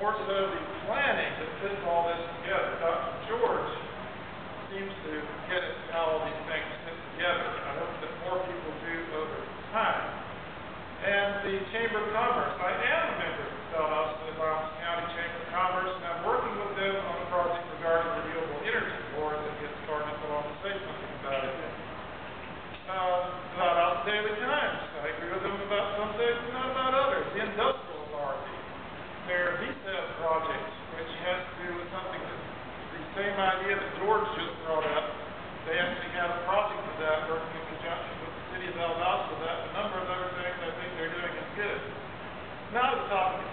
more so the planning that fits all this together. Dr. George seems to get at how all these things fit together. I hope that more people do over time. And the Chamber of Commerce. I am a member of the Bellhouse and the Lowndes County Chamber of Commerce, and I'm working with them on a project regarding renewable energy board that gets started along to say something about it. Uh, about out daily times. I agree with them about some things but not about others. The industrial same idea that George just brought up. They actually got a project for that working in conjunction with the city of El Paso. That a number of other things I think they're doing is good. Now the topic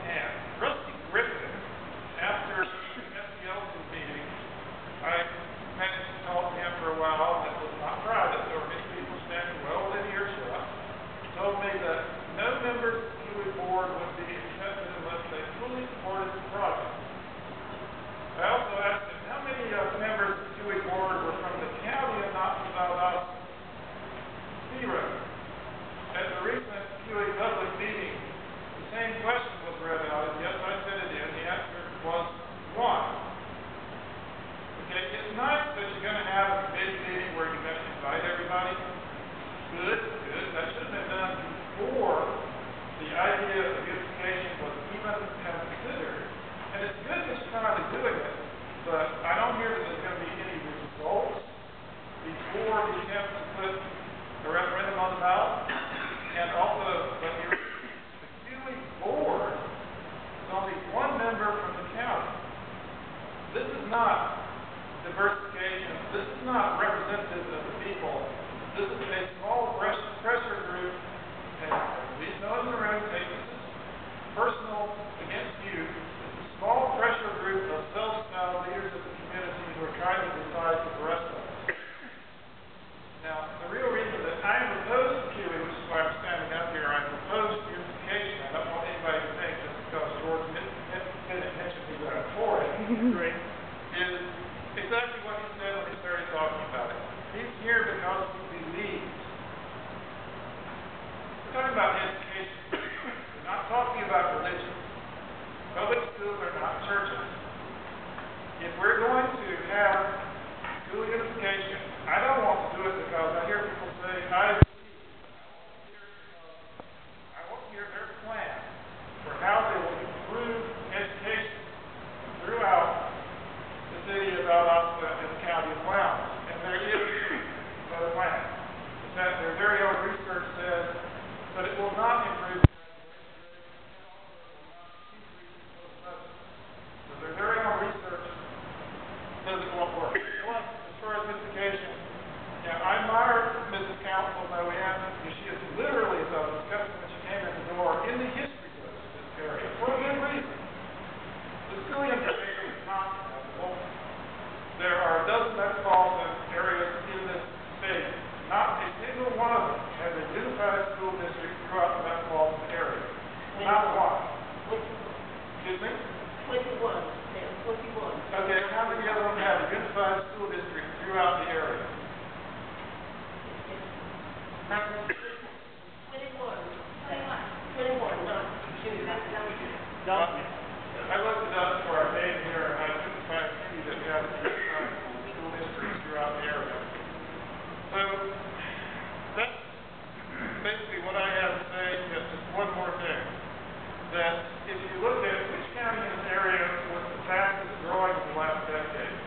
Good. is doesn't work. As far as mystification, you know, I admire Mrs. Council, though we have, she is literally so disgusting when she came in the door in the history. certified school districts throughout the area. I looked it up for our day here, and I couldn't find any that have certified school districts throughout the area. So that's basically what I have to say. Is just one more thing that if you look at which county in this area was the fastest growing in the last decade.